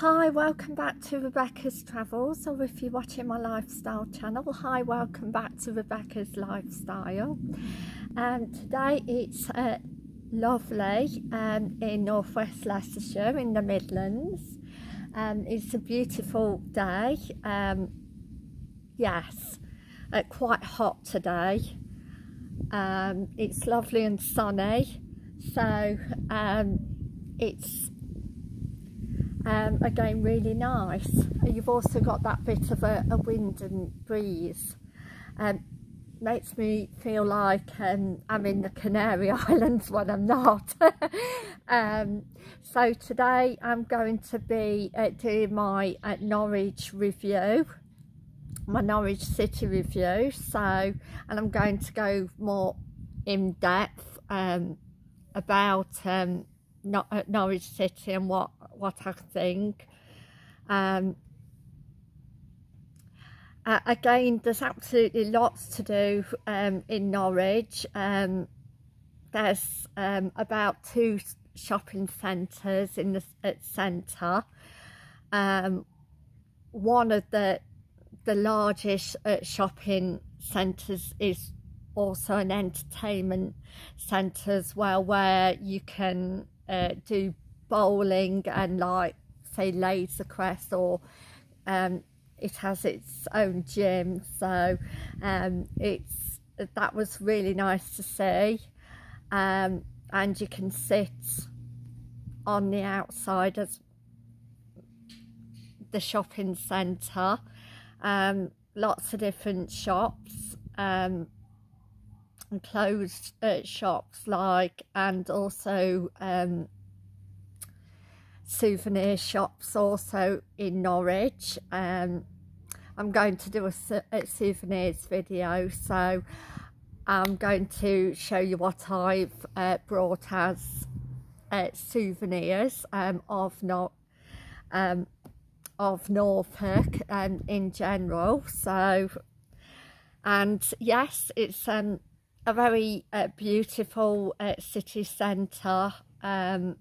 Hi, welcome back to Rebecca's Travels, or if you're watching my lifestyle channel, hi, welcome back to Rebecca's Lifestyle. Um, today it's uh, lovely um, in northwest Leicestershire in the Midlands. Um, it's a beautiful day. Um, yes, uh, quite hot today. Um, it's lovely and sunny, so um, it's um, again really nice. You've also got that bit of a, a wind and breeze. Um, makes me feel like um, I'm in the Canary Islands when I'm not. um, so today I'm going to be uh, doing my uh, Norwich review, my Norwich City review. So, and I'm going to go more in depth um, about um, uh, Norwich City and what, what I think. Um, uh, again, there's absolutely lots to do um, in Norwich. Um, there's um, about two shopping centres in the centre. Um, one of the the largest uh, shopping centres is also an entertainment centre as well, where you can uh, do bowling and like say laser quest or um, it has its own gym. So um, it's that was really nice to see. Um, and you can sit on the outside as the shopping centre. Um, lots of different shops. Um, and closed uh, shops like and also um, souvenir shops also in Norwich. Um, I'm going to do a, a souvenirs video so I'm going to show you what I've uh, brought as uh, souvenirs um, of not um, of Norfolk um, in general. So and yes it's um, a very uh, beautiful uh, city centre. Um,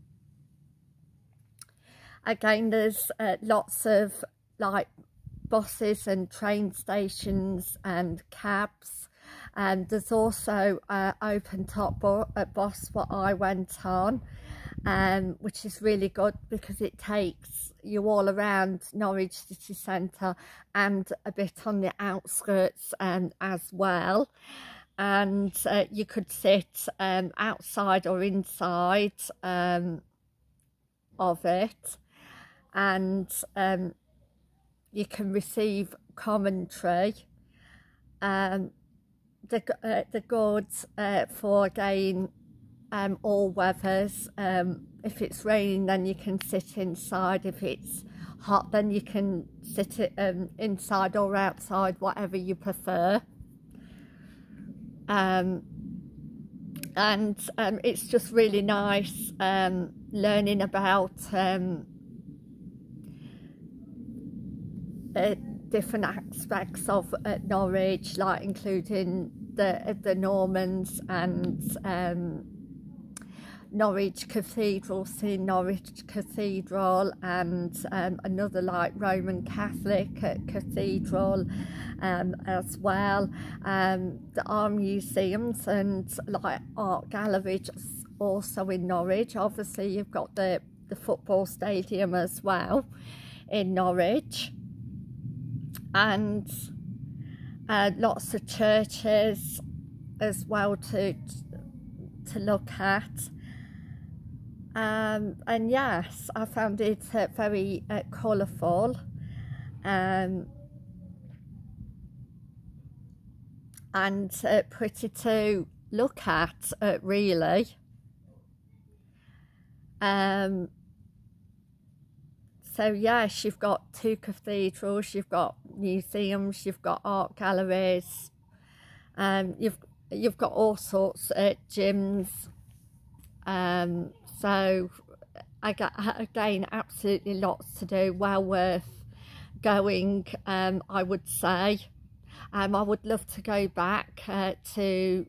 again there's uh, lots of like buses and train stations and cabs. And there's also uh, open top at bus what I went on um, which is really good because it takes you all around Norwich city centre and a bit on the outskirts um, as well and uh, you could sit um, outside or inside um, of it. And um, you can receive commentary. Um, the, uh, the good uh, for again um, all weathers. Um, if it's raining then you can sit inside. If it's hot then you can sit it, um, inside or outside whatever you prefer um, and um, it's just really nice um, learning about um, uh, different aspects of uh, Norwich like including the the Normans and um, Norwich Cathedral, seeing Norwich Cathedral and um, another like Roman Catholic cathedral um, as well. Um, there are museums and like art galleries also in Norwich. Obviously you've got the, the football stadium as well in Norwich and uh, lots of churches as well to to look at um, and yes, I found it uh, very uh, colourful. Um, and uh, pretty to look at, uh, really. Um, so yes, you've got two cathedrals, you've got museums, you've got art galleries, um, you've you've got all sorts of gyms, um, so I got again absolutely lots to do well worth going um, I would say. Um, I would love to go back uh, to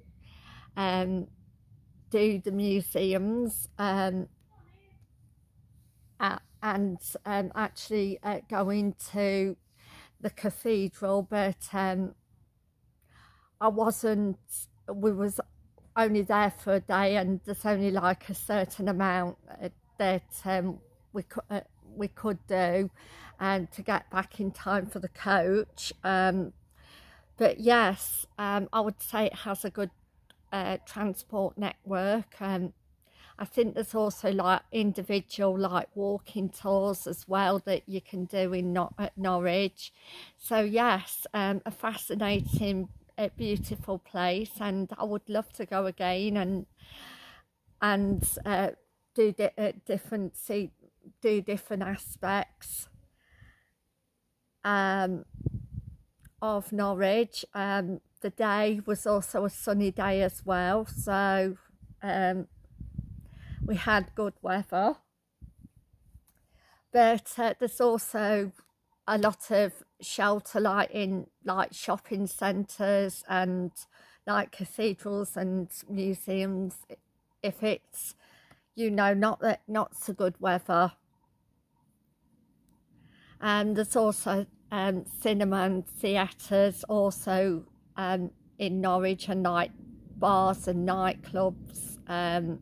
um, do the museums um, and um, actually uh, going to the cathedral, but um, I wasn't, we was only there for a day and there's only like a certain amount uh, that um, we, could, uh, we could do and to get back in time for the coach. Um, but yes, um, I would say it has a good uh, transport network. Um, I think there's also like individual like walking tours as well that you can do in Nor at Norwich. So yes, um, a fascinating, a beautiful place, and I would love to go again and and uh, do di uh, different see do different aspects um, of Norwich. Um, the day was also a sunny day as well, so um, we had good weather. But uh, there's also a lot of shelter like in like shopping centres and like cathedrals and museums if it's you know not that not so good weather. And there's also um, cinema and theatres also um, in Norwich and night bars and nightclubs. Um,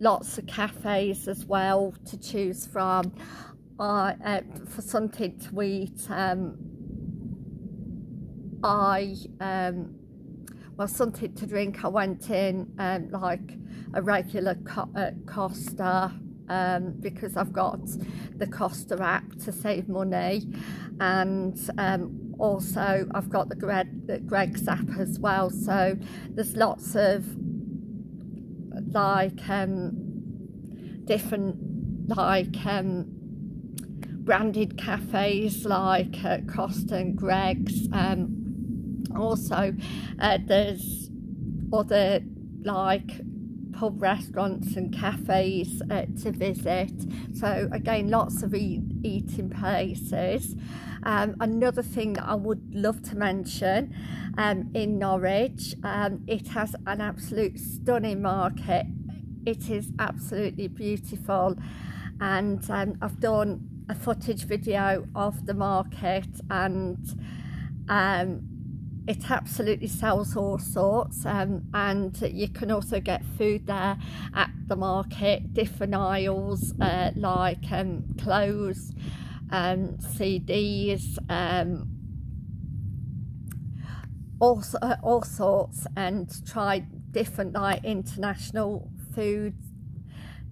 lots of cafes as well to choose from uh, uh, for something to eat um, I um, well something to drink I went in um, like a regular co uh, Costa um, because I've got the Costa app to save money. And um, also I've got the, Greg, the Greggs app as well. So there's lots of like um, different like um, branded cafes like uh, Costa and Greggs. Um, also, uh, there's other like pub restaurants and cafes uh, to visit. So again, lots of eat, eating places. Um, another thing that I would love to mention um, in Norwich, um, it has an absolute stunning market. It is absolutely beautiful and um, I've done a footage video of the market and um, it absolutely sells all sorts um, and you can also get food there at the market different aisles uh, like um, clothes um, CDs um, all, uh, all sorts and try different like international foods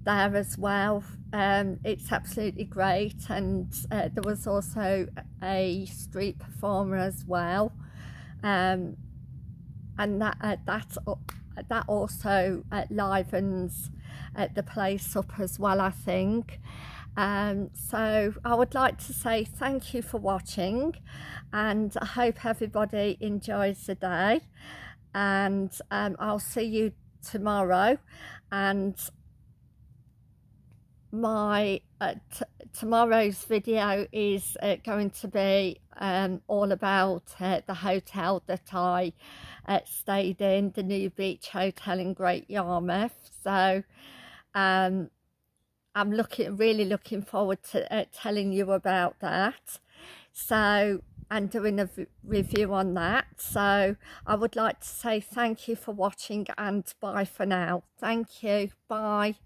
there as well. Um, it's absolutely great. And uh, there was also a street performer as well. Um, and that uh, that that also uh, livens uh, the place up as well I think. Um, so I would like to say thank you for watching and I hope everybody enjoys the day. And um, I'll see you tomorrow. And my uh, tomorrow's video is uh, going to be um, all about uh, the hotel that I uh, stayed in, the New Beach Hotel in Great Yarmouth. So um, I'm looking, really looking forward to uh, telling you about that. So and doing a review on that. So I would like to say thank you for watching and bye for now. Thank you. Bye.